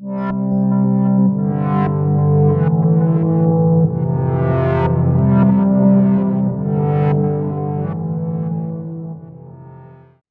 Thank you.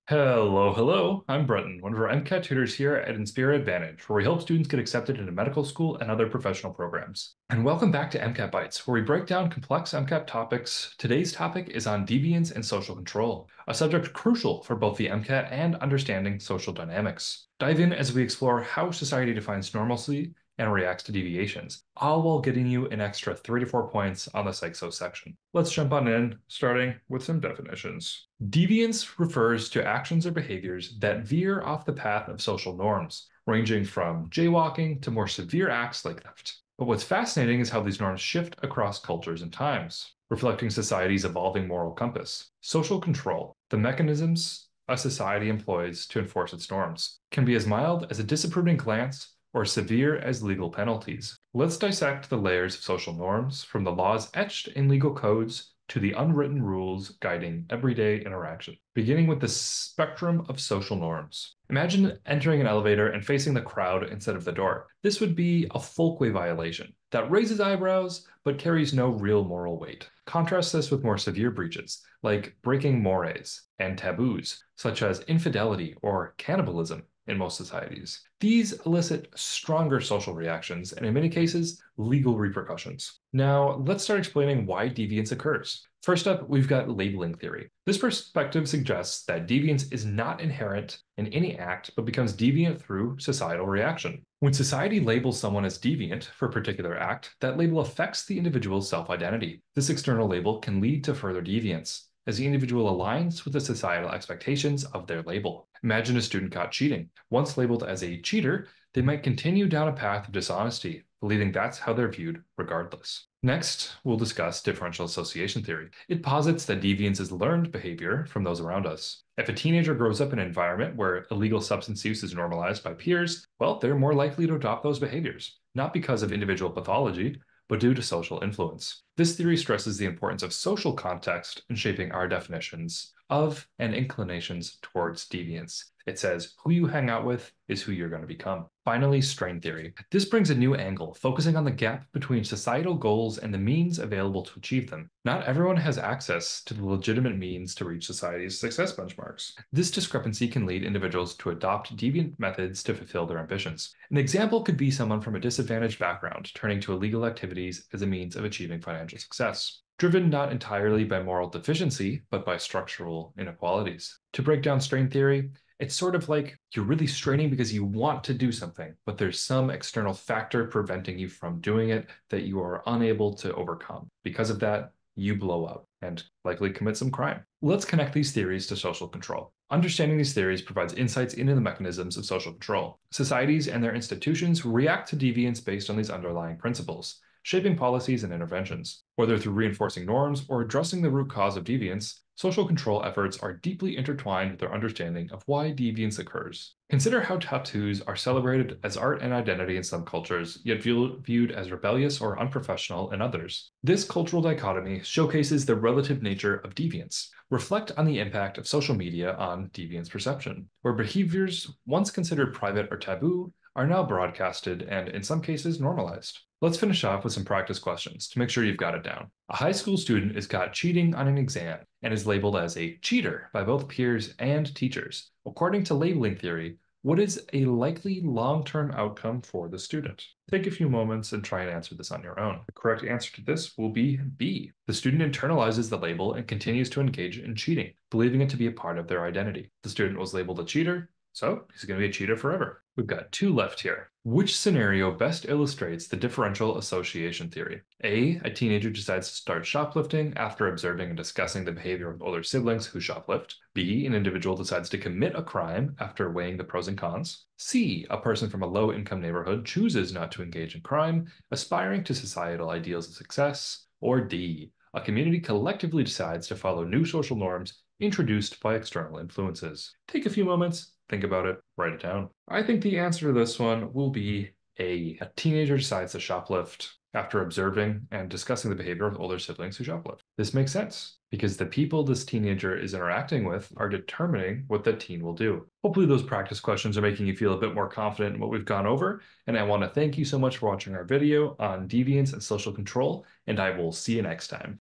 Hello, hello. I'm Bretton, one of our MCAT tutors here at Inspira Advantage, where we help students get accepted into medical school and other professional programs. And welcome back to MCAT Bites, where we break down complex MCAT topics. Today's topic is on deviance and social control, a subject crucial for both the MCAT and understanding social dynamics. Dive in as we explore how society defines normalcy and reacts to deviations, all while getting you an extra three to four points on the psycho section. Let's jump on in, starting with some definitions. Deviance refers to actions or behaviors that veer off the path of social norms, ranging from jaywalking to more severe acts like theft. But what's fascinating is how these norms shift across cultures and times, reflecting society's evolving moral compass. Social control, the mechanisms a society employs to enforce its norms, can be as mild as a disapproving glance or severe as legal penalties. Let's dissect the layers of social norms from the laws etched in legal codes to the unwritten rules guiding everyday interaction, beginning with the spectrum of social norms. Imagine entering an elevator and facing the crowd instead of the door. This would be a folkway violation that raises eyebrows but carries no real moral weight. Contrast this with more severe breaches, like breaking mores and taboos, such as infidelity or cannibalism, in most societies. These elicit stronger social reactions and, in many cases, legal repercussions. Now, let's start explaining why deviance occurs. First up, we've got labeling theory. This perspective suggests that deviance is not inherent in any act, but becomes deviant through societal reaction. When society labels someone as deviant for a particular act, that label affects the individual's self identity. This external label can lead to further deviance as the individual aligns with the societal expectations of their label. Imagine a student caught cheating. Once labeled as a cheater, they might continue down a path of dishonesty, believing that's how they're viewed regardless. Next, we'll discuss differential association theory. It posits that deviance is learned behavior from those around us. If a teenager grows up in an environment where illegal substance use is normalized by peers, well, they're more likely to adopt those behaviors, not because of individual pathology, but due to social influence. This theory stresses the importance of social context in shaping our definitions of and inclinations towards deviance. It says who you hang out with is who you're going to become. Finally, strain theory. This brings a new angle, focusing on the gap between societal goals and the means available to achieve them. Not everyone has access to the legitimate means to reach society's success benchmarks. This discrepancy can lead individuals to adopt deviant methods to fulfill their ambitions. An example could be someone from a disadvantaged background turning to illegal activities as a means of achieving financial success driven not entirely by moral deficiency, but by structural inequalities. To break down strain theory, it's sort of like you're really straining because you want to do something, but there's some external factor preventing you from doing it that you are unable to overcome. Because of that, you blow up and likely commit some crime. Let's connect these theories to social control. Understanding these theories provides insights into the mechanisms of social control. Societies and their institutions react to deviance based on these underlying principles shaping policies and interventions. Whether through reinforcing norms or addressing the root cause of deviance, social control efforts are deeply intertwined with our understanding of why deviance occurs. Consider how tattoos are celebrated as art and identity in some cultures, yet viewed as rebellious or unprofessional in others. This cultural dichotomy showcases the relative nature of deviance. Reflect on the impact of social media on deviance perception, where behaviors once considered private or taboo are now broadcasted and, in some cases, normalized. Let's finish off with some practice questions to make sure you've got it down. A high school student is caught cheating on an exam and is labeled as a cheater by both peers and teachers. According to labeling theory, what is a likely long-term outcome for the student? Take a few moments and try and answer this on your own. The correct answer to this will be B. The student internalizes the label and continues to engage in cheating, believing it to be a part of their identity. The student was labeled a cheater, so he's going to be a cheater forever. We've got two left here. Which scenario best illustrates the differential association theory? A, a teenager decides to start shoplifting after observing and discussing the behavior of older siblings who shoplift. B, an individual decides to commit a crime after weighing the pros and cons. C, a person from a low income neighborhood chooses not to engage in crime, aspiring to societal ideals of success. Or D, a community collectively decides to follow new social norms introduced by external influences. Take a few moments, think about it, write it down. I think the answer to this one will be A. A teenager decides to shoplift after observing and discussing the behavior of older siblings who shoplift. This makes sense. because the people this teenager is interacting with are determining what that teen will do. Hopefully those practice questions are making you feel a bit more confident in what we've gone over, and I want to thank you so much for watching our video on deviance and social control, and I will see you next time.